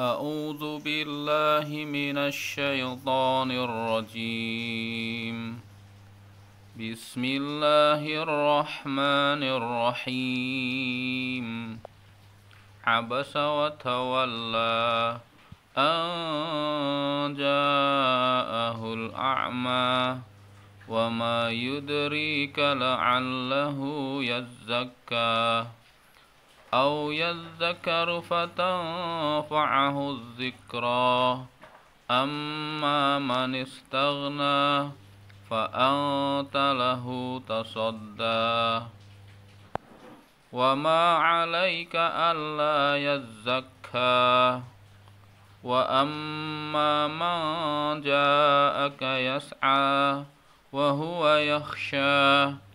أعوذ بالله من الشيطان الرجيم. بسم الله الرحمن الرحيم. عبس وتولى أن جاءه الأعمى وما يدريك لعله يزكى. أو يذكر فتنفعه الذكرى. أما من استغنى فأنت له تصدى. وما عليك ألا يزكى. وأما من جاءك يسعى وهو يخشى.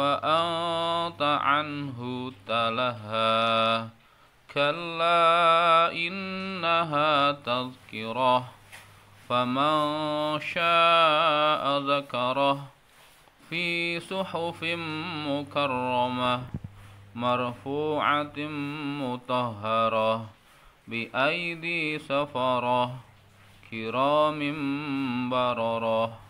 فأنت عنه تلهى. كلا إنها تذكرة فمن شاء ذكره. في صحف مكرمة مرفوعة مطهرة بأيدي سفرة كرام بررة.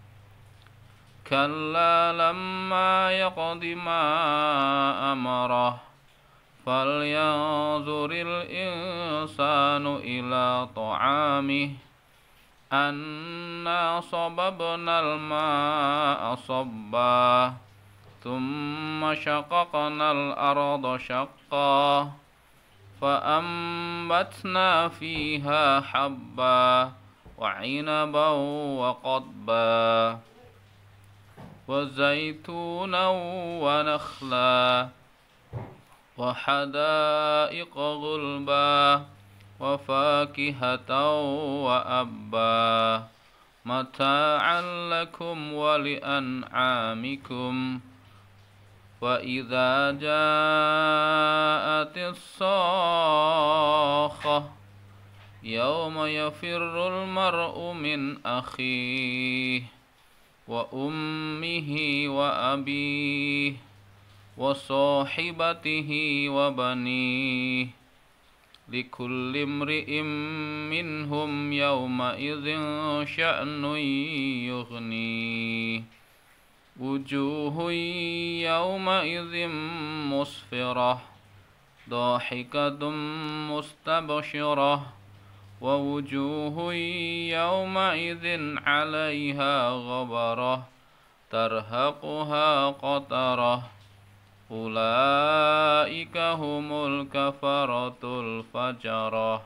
كلا لما يقض ما أمره فلينظر الإنسان إلى طعامه. أنا صببنا الماء صبا ثم شققنا الأرض شقا فأنبتنا فيها حبا وعنبا وقضبا. وزيتونا ونخلا وحدائق غلبا وفاكهة وأبا متاعا لكم ولأنعامكم وإذا جاءت الصاخة يوم يفر المرء من أخيه وأمه وأبيه وصاحبته وبنيه لكل امرئ منهم يومئذ شأن يغنيه وجوه يومئذ مسفرة ضاحكة مستبشرة ووجوه يومئذ عليها غبرة ترهقها قترة أولئك هم الكفرة الفجرة.